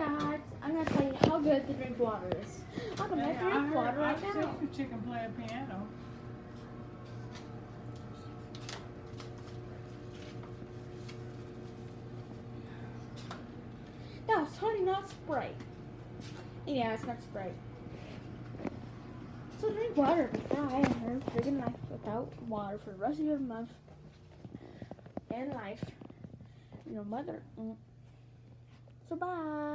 I'm gonna tell you how good the drink water is. I'm gonna Hey, drink heard- water right I now. You the chicken play a piano. That was totally not Sprite. Yeah, it's not Sprite. So drink water before I am her friggin' life without water for the rest of your month and life. Your mother. Mm. So bye.